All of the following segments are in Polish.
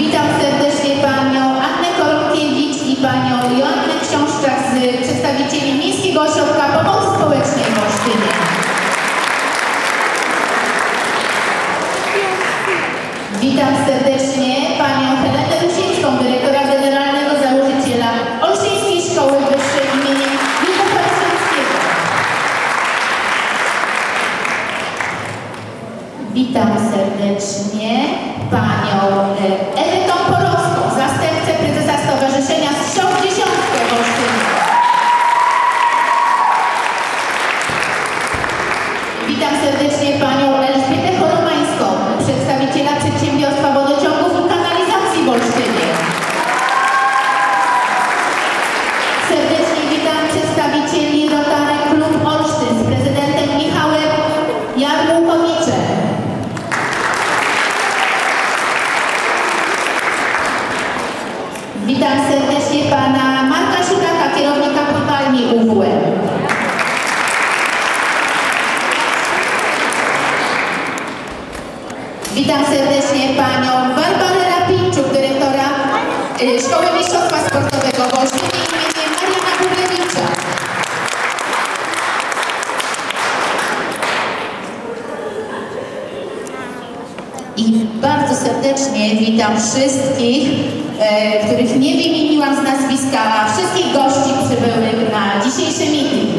Witam serdecznie panią Annę Kolkiewicz i panią Joannę Książczak z przedstawicieli Miejskiego Ośrodka Pomocy Społecznej w Olsztynie. Witam serdecznie Witam serdecznie panią Barbarę Rapińczuk, dyrektora y, Szkoły Mistrzostwa Sportowego w Olsztynie imieniem Mariana Bublewicza. I bardzo serdecznie witam wszystkich, e, których nie wymieniłam z nazwiska, a wszystkich gości przybyłych na dzisiejszy meeting.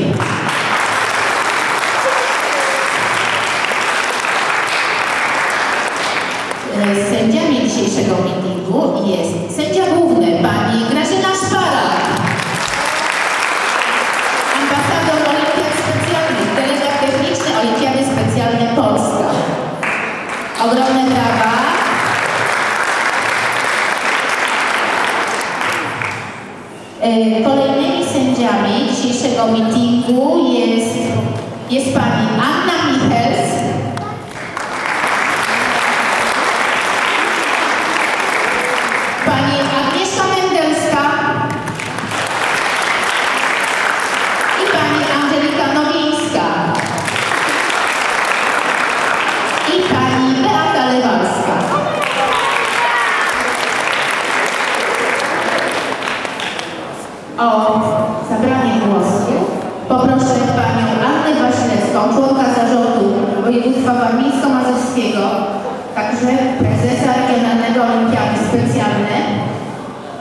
Regionalnego Olimpiady Specjalne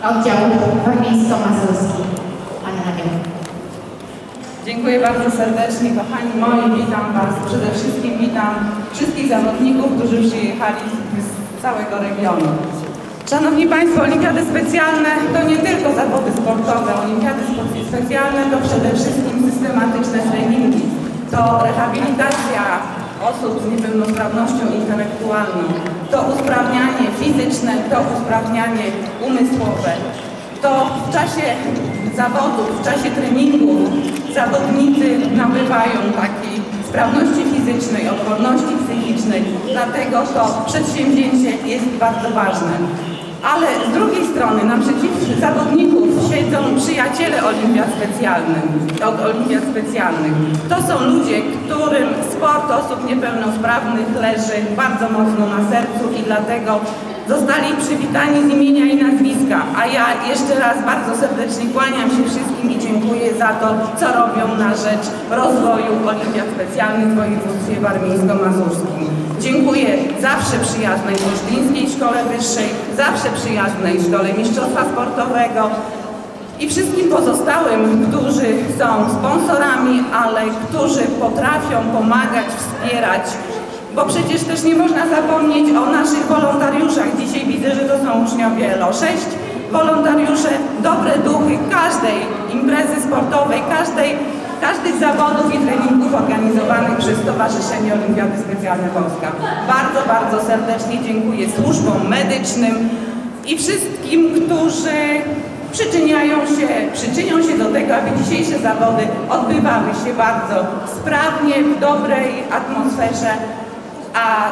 oddziału warmińsko-mazurski. Nawią. Dziękuję bardzo serdecznie, kochani moi, witam Was. Przede wszystkim witam wszystkich zawodników, którzy przyjechali z całego regionu. Szanowni Państwo, olimpiady specjalne to nie tylko zawody sportowe. Olimpiady specjalne to przede wszystkim systematyczne treningi. To rehabilitacja osób z niepełnosprawnością intelektualną. To usprawnianie fizyczne, to usprawnianie umysłowe. To w czasie zawodów, w czasie treningu zawodnicy nabywają takiej sprawności fizycznej, odporności psychicznej, dlatego to przedsięwzięcie jest bardzo ważne. Ale z drugiej strony naprzeciw zawodników siedzą przyjaciele olimpiad specjalnych, od specjalnych. To są ludzie, którym sport osób niepełnosprawnych leży bardzo mocno na sercu i dlatego zostali przywitani z imienia i nazwiska. A ja jeszcze raz bardzo serdecznie kłaniam się wszystkim i dziękuję za to, co robią na rzecz rozwoju olimpiad specjalnych w województwie warmińsko-mazurskim. Dziękuję zawsze przyjaznej Olsztyńskiej Szkole Wyższej, zawsze przyjaznej Szkole Mistrzostwa Sportowego i wszystkim pozostałym, którzy są sponsorami, ale którzy potrafią pomagać, wspierać, bo przecież też nie można zapomnieć o naszych wolontariuszach. Dzisiaj widzę, że to są uczniowie LO 6, wolontariusze, dobre duchy każdej imprezy sportowej, każdej, każdych zawodów i treningów organizowanych przez Stowarzyszenie Olimpiady Specjalne Polska. Bardzo, bardzo serdecznie dziękuję służbom medycznym i wszystkim, którzy przyczyniają się, przyczynią się do tego, aby dzisiejsze zawody odbywały się bardzo sprawnie, w dobrej atmosferze, a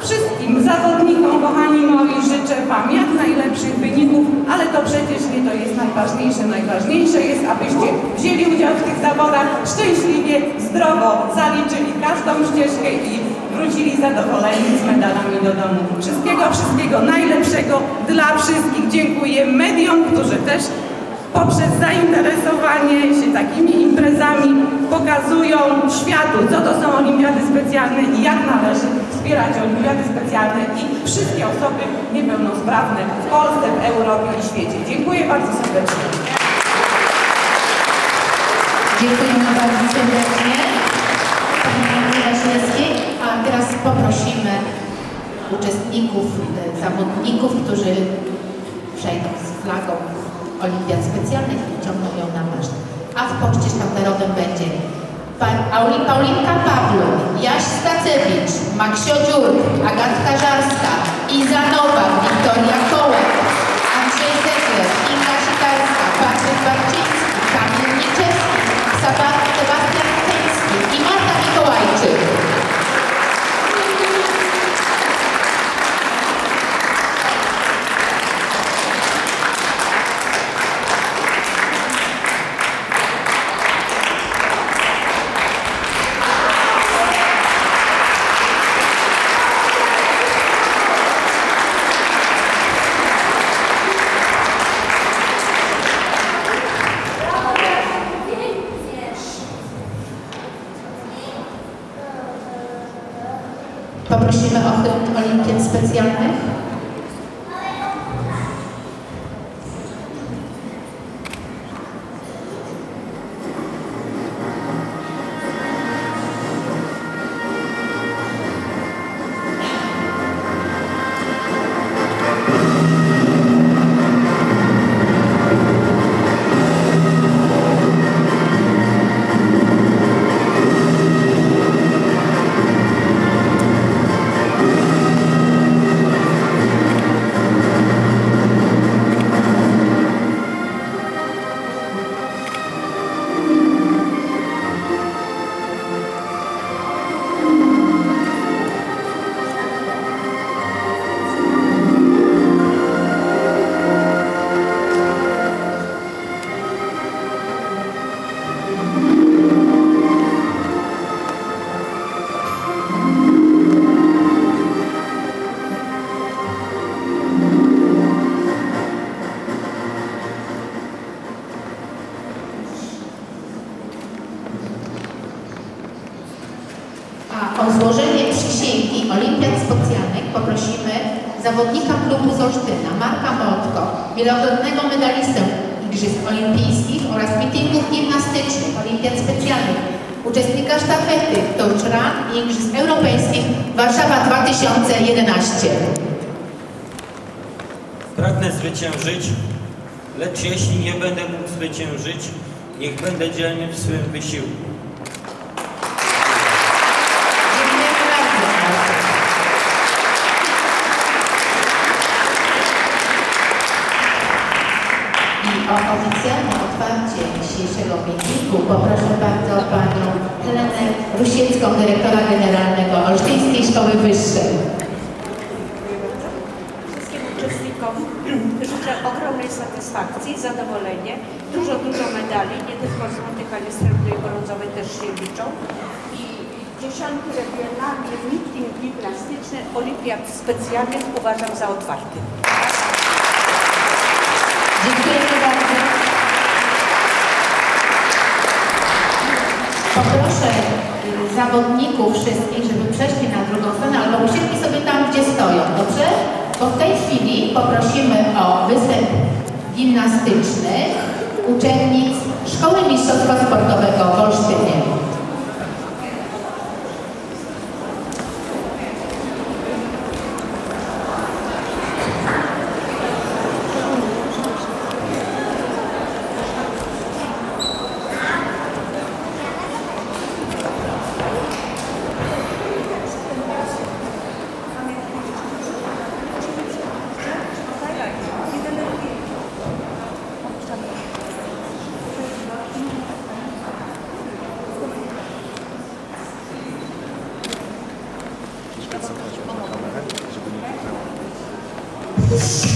Wszystkim zawodnikom, kochani moi, życzę Wam jak najlepszych wyników, ale to przecież nie to jest najważniejsze. Najważniejsze jest, abyście wzięli udział w tych zawodach szczęśliwie, zdrowo, zaliczyli każdą ścieżkę i wrócili zadowoleni z medalami do domu. Wszystkiego, wszystkiego najlepszego dla wszystkich. Dziękuję mediom, którzy też poprzez zainteresowanie się takimi imprezami pokazują światu, co to są olimpiady specjalne i jak należy wspierać olimpiady specjalne i wszystkie osoby niepełnosprawne w Polsce, w Europie i świecie. Dziękuję bardzo serdecznie. Dziękujemy bardzo serdecznie Pani Wasilewskiej. A teraz poprosimy uczestników, e, zawodników, którzy przejdą z flagą Olimpiad Specjalnych i wyciągną ją na maszt. A w poczcie sztandarowym będzie Pan Auli- Paulinka Pawluk, Jaś Stacewicz, Maksio Dziurk, Agatka Żarska, Iza Nowak, Wiktoria Kołek, Olimpijskich oraz meetingów gimnastycznych Olimpiad Specjalnych, uczestnika sztafety Torch Run i Igrzysk Europejskich Warszawa 2011. Pragnę zwyciężyć, lecz jeśli nie będę mógł zwyciężyć, niech będę dzielny w swym wysiłku. Dziękujemy bardzo. I o oficjalne otwarcie dzisiejszego meetingu poproszę bardzo panią Helenę Rusiecką, dyrektora generalnego Olsztyńskiej Szkoły Wyższej. Wszystkim uczestnikom życzę ogromnej satysfakcji, zadowolenia, dużo, dużo medali, nie tylko złotych, ale srebrne i brązowe też się liczą. I dziesiątki regionalny meeting gimnastyczny Olimpiad Specjalnych uważam za otwarty. Dziękujemy bardzo. Poproszę y, zawodników wszystkich, żeby przeszli na drugą stronę albo usiedli sobie tam, gdzie stoją, dobrze? Bo w tej chwili poprosimy o występ gimnastyczny uczennic Szkoły Mistrzostwa Sportowego Yes.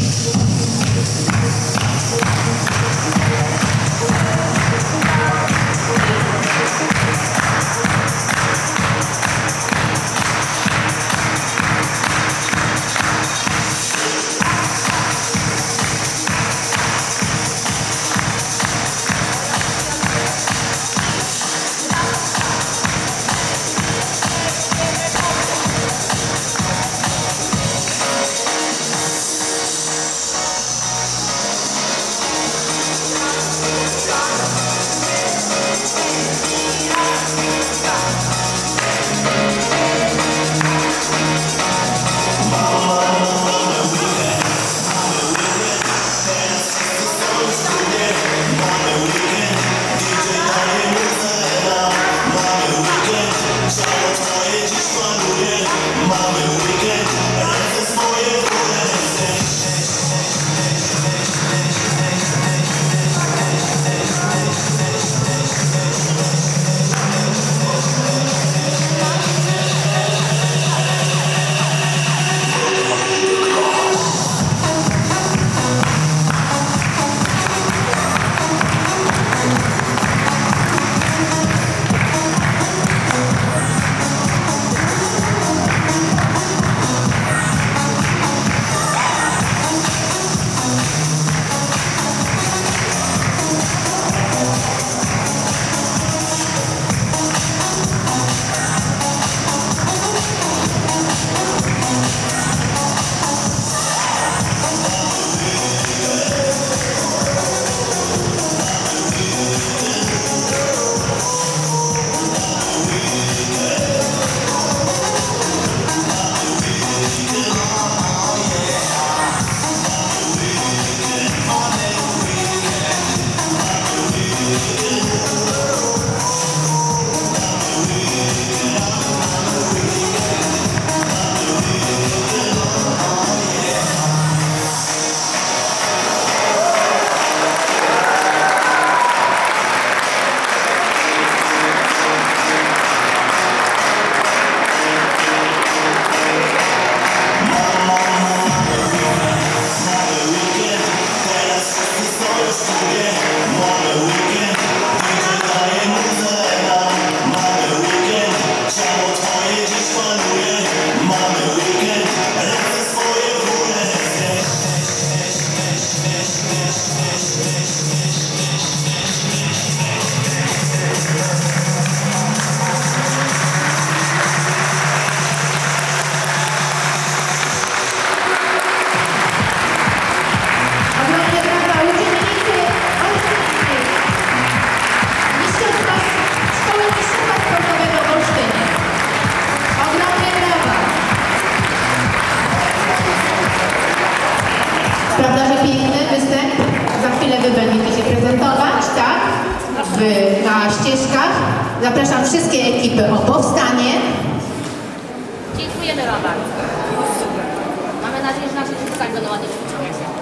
많이 추천했어요.